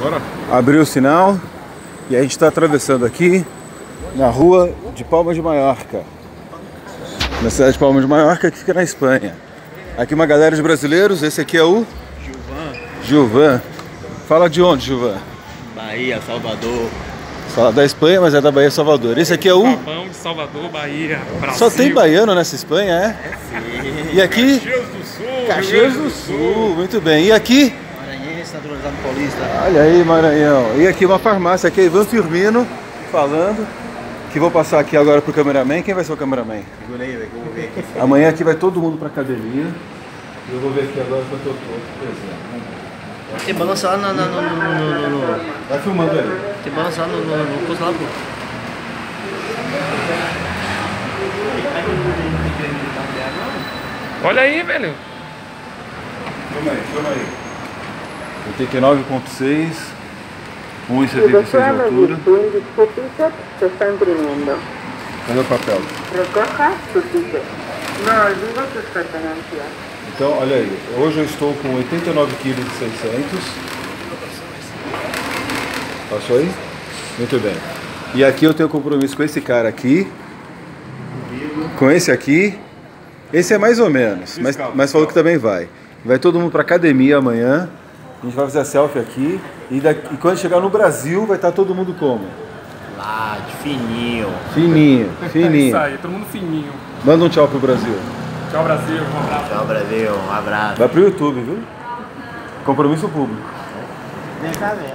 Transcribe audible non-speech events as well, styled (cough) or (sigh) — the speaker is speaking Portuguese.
Bora. Abriu o sinal e a gente está atravessando aqui na rua de Palma de Mallorca. Na cidade de Palma de Mallorca, que fica na Espanha. Aqui uma galera de brasileiros, esse aqui é o Gilvan, Gilvan. Fala de onde, Gilvan? Bahia, Salvador. Fala da Espanha, mas é da Bahia Salvador. Esse aqui é o. Pavão de Salvador, Bahia, Brasil. Só tem baiano nessa Espanha, é? E aqui? Caxias do Sul. Caxias do Sul, muito bem. E aqui? Maranhense, naturalizado paulista. Olha aí, Maranhão. E aqui uma farmácia, aqui é Ivan Firmino falando. Que vou passar aqui agora pro cameraman. Quem vai ser o cameraman? Segura aí, velho, que eu vou ver aqui. Amanhã aqui vai todo mundo pra academia. Eu vou ver aqui agora quanto eu tô. Exemplo. Tem balança lá no, no, no, no, no, no- Vai filmando aí. Tem balança lá no, no, no coisa lá, pô. Olha aí, velho. Filma aí, filma aí. 89.6, 1,76 El de altura. Cadê o papel? Pertenencias. Então, olha aí. Hoje eu estou com 89 kg e 600. Passou aí? Muito bem. E aqui eu tenho compromisso com esse cara aqui. Com esse aqui. Esse é mais ou menos, mas, mas falou que também vai. Vai todo mundo pra academia amanhã. A gente vai fazer a selfie aqui. E, daqui- e quando chegar no Brasil, vai estar todo mundo como? Lá, de fininho. Fininho, (laughs) É isso fininho. aí, todo mundo fininho. Manda um tchau pro Brasil. Tchau, Brasil. Um abraço. Tchau, Brasil. Um abraço. Vai pro YouTube, viu? Compromisso público. Vem cá, velho.